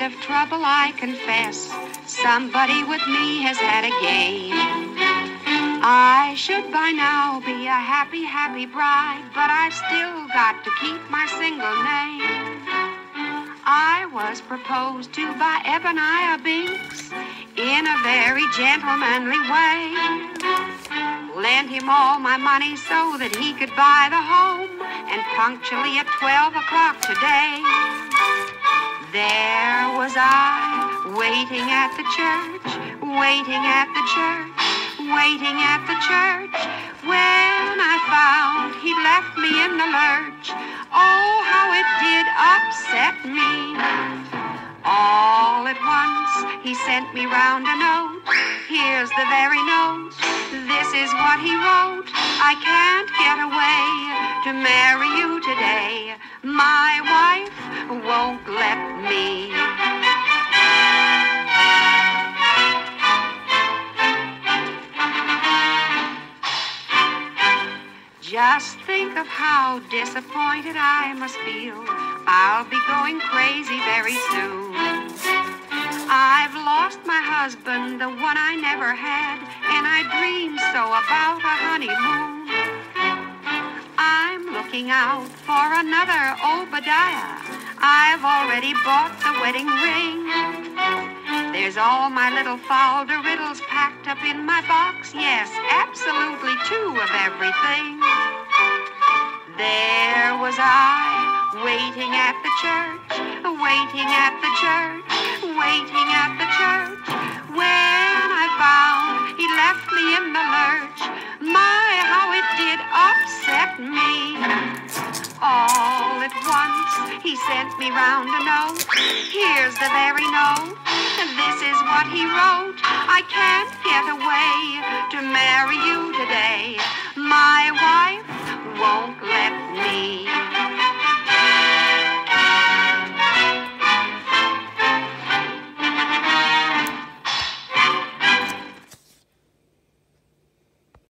of trouble, I confess. Somebody with me has had a game. I should by now be a happy, happy bride, but I've still got to keep my single name. I was proposed to by Obadiah Binks in a very gentlemanly way. Lent him all my money so that he could buy the home, and punctually at 12 o'clock today, there was I waiting at the church, waiting at the church, waiting at the church, when I found he'd left me in the lurch. Oh, how it did upset me. All at once, he sent me round a note. Here's the very note. This is what he wrote. I can't get away to marry you today. Just think of how disappointed I must feel. I'll be going crazy very soon. I've lost my husband, the one I never had, and I dreamed so about a honeymoon. I'm looking out for another Obadiah. I've already bought the wedding ring. There's all my little riddles packed up in my box. Yes, absolutely two of everything. Was I, waiting at the church, waiting at the church, waiting at the church. When I found he left me in the lurch, my, how it did upset me. All at once, he sent me round a note. Here's the very note. And this is what he wrote. I can't get away to marry you today.